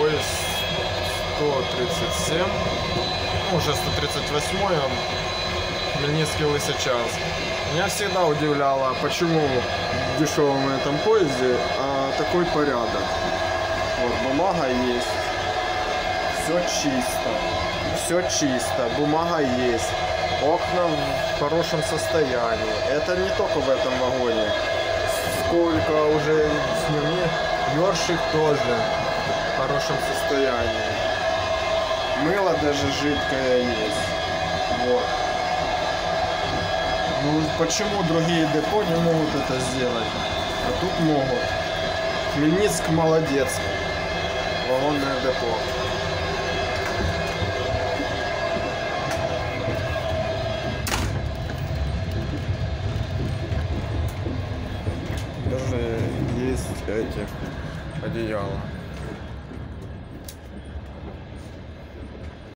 137, ну, уже 138 он, Хмельницкий Лысичанск. Меня всегда удивляло, почему в дешевом этом поезде а, такой порядок. Вот, бумага есть, все чисто, все чисто, бумага есть, окна в хорошем состоянии. Это не только в этом вагоне. Сколько уже сними, ёршик тоже хорошем состоянии. Мыло даже жидкое есть. Вот. Ну почему другие депо не могут это сделать? А тут могут. Хмельницк молодец. Вагонное депо. Даже есть эти одеяла.